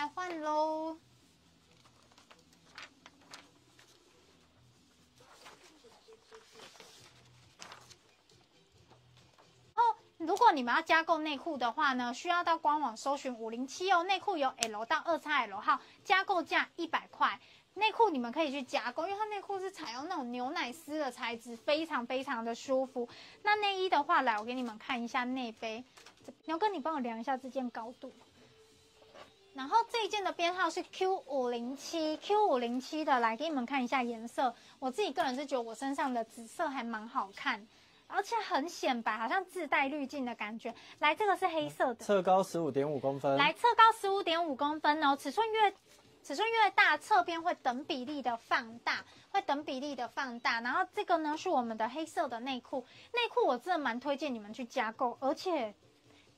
来换喽。哦，如果你们要加购内裤的话呢，需要到官网搜寻五零七哦。内裤有 L 到二叉 L 号，加购价一百块。内裤你们可以去加购，因为它内裤是采用那种牛奶丝的材质，非常非常的舒服。那内衣的话，来我给你们看一下内杯。牛哥，你帮我量一下这件高度。然后这一件的编号是 Q 五零七，Q 五零七的，来给你们看一下颜色。我自己个人是觉得我身上的紫色还蛮好看，而且很显白，好像自带滤镜的感觉。来，这个是黑色的，侧高十五点五公分。来，侧高十五点五公分哦，尺寸越。尺寸越大，侧边会等比例的放大，会等比例的放大。然后这个呢是我们的黑色的内裤，内裤我真的蛮推荐你们去加购，而且。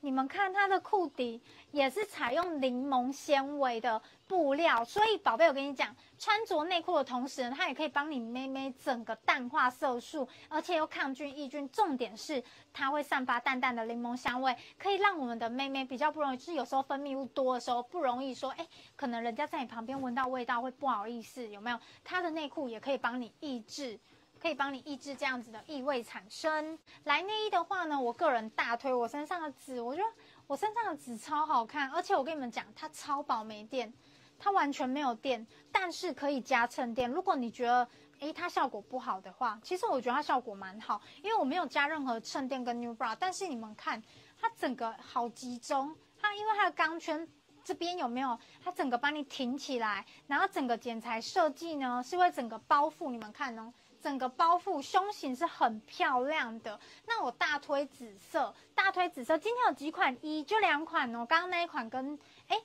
你们看它的裤底也是采用柠檬纤维的布料，所以宝贝，我跟你讲，穿着内裤的同时，它也可以帮你妹妹整个淡化色素，而且又抗菌抑菌。重点是它会散发淡淡的柠檬香味，可以让我们的妹妹比较不容易，就是有时候分泌物多的时候不容易说，哎，可能人家在你旁边闻到味道会不好意思，有没有？它的内裤也可以帮你抑制。可以帮你抑制这样子的异味产生。来内衣的话呢，我个人大推我身上的紫，我觉得我身上的紫超好看，而且我跟你们讲，它超薄没垫，它完全没有垫，但是可以加衬垫。如果你觉得诶它效果不好的话，其实我觉得它效果蛮好，因为我没有加任何衬垫跟 New Bra，但是你们看它整个好集中，它因为它的钢圈这边有没有？它整个帮你挺起来，然后整个剪裁设计呢是会整个包覆，你们看哦。整个包覆胸型是很漂亮的，那我大推紫色，大推紫色。今天有几款一，就两款哦。刚刚那一款跟哎，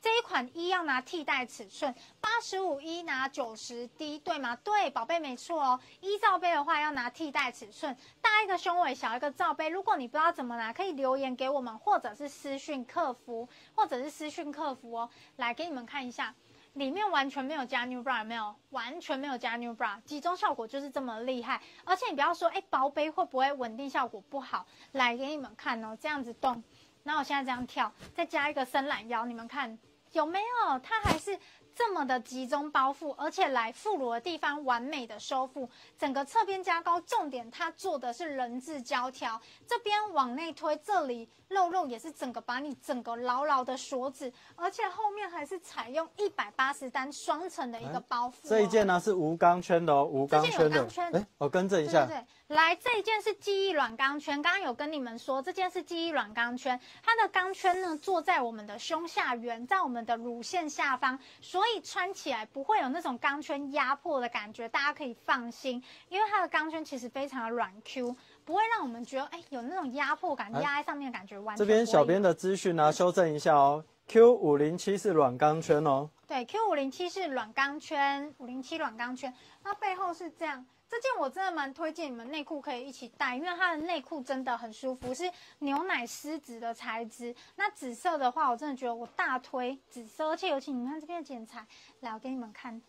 这一款一要拿替代尺寸，八十五一拿九十 D，对吗？对，宝贝没错哦。一罩杯的话要拿替代尺寸，大一个胸围，小一个罩杯。如果你不知道怎么拿，可以留言给我们，或者是私讯客服，或者是私讯客服哦。来给你们看一下。里面完全没有加 New Bra，没有，完全没有加 New Bra，集中效果就是这么厉害。而且你不要说，哎，薄杯会不会稳定效果不好？来给你们看哦，这样子动，那我现在这样跳，再加一个伸懒腰，你们看有没有？它还是。这么的集中包覆，而且来副乳的地方完美的收腹，整个侧边加高，重点它做的是人字胶条，这边往内推，这里肉肉也是整个把你整个牢牢的锁紧，而且后面还是采用一百八十单双层的一个包覆。这一件呢是无钢圈的哦，无钢圈的。哎，我更正一下。对对对，来这一件是记忆软钢圈，刚刚有跟你们说这件是记忆软钢圈，它的钢圈呢坐在我们的胸下缘，在我们的乳腺下方，所所以穿起来不会有那种钢圈压迫的感觉，大家可以放心，因为它的钢圈其实非常的软 Q，不会让我们觉得哎有那种压迫感压在上面的感觉。完全这边小编的资讯呢，修正一下哦，Q 五零七是软钢圈哦。对，Q 五零七是软钢圈，五零七软钢圈，它背后是这样。这件我真的蛮推荐你们内裤可以一起带，因为它的内裤真的很舒服，是牛奶丝质的材质。那紫色的话，我真的觉得我大推紫色，而且尤其你们看这边的剪裁，来我给你们看，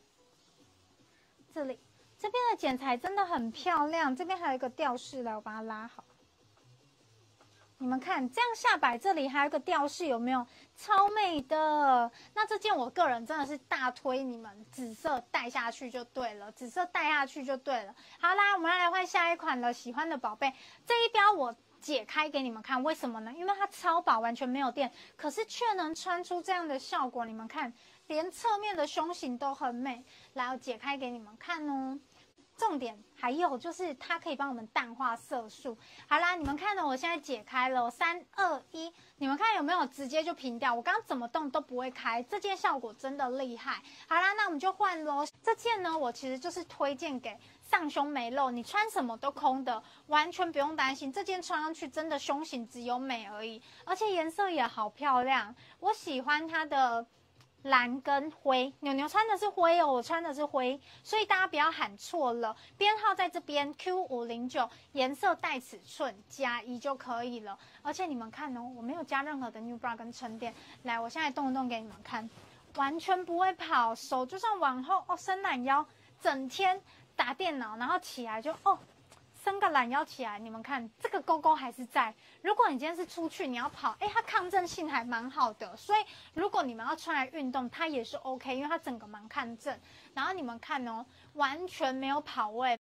这里这边的剪裁真的很漂亮，这边还有一个吊饰，来我把它拉好。你们看，这样下摆，这里还有一个吊饰，有没有？超美的。那这件我个人真的是大推你们，紫色戴下去就对了，紫色戴下去就对了。好啦，我们来换下一款了，喜欢的宝贝，这一标我解开给你们看，为什么呢？因为它超薄，完全没有垫，可是却能穿出这样的效果。你们看，连侧面的胸型都很美。来，我解开给你们看哦。重点还有就是它可以帮我们淡化色素。好啦，你们看呢？我现在解开了，三二一，你们看有没有直接就平掉？我刚刚怎么动都不会开，这件效果真的厉害。好啦，那我们就换喽。这件呢，我其实就是推荐给上胸没露，你穿什么都空的，完全不用担心。这件穿上去真的胸型只有美而已，而且颜色也好漂亮，我喜欢它的。蓝跟灰，牛牛穿的是灰哦，我穿的是灰，所以大家不要喊错了。编号在这边，Q 五零九，颜色带尺寸加一就可以了。而且你们看哦，我没有加任何的 New Bra 跟沉淀。来，我现在动一动给你们看，完全不会跑，手就算往后哦，伸懒腰，整天打电脑，然后起来就哦，伸个懒腰起来，你们看这个勾勾还是在。如果你今天是出去你要跑，哎，它抗震性还蛮好的，所以如果你们要穿来运动，它也是 OK，因为它整个蛮抗震。然后你们看哦，完全没有跑位，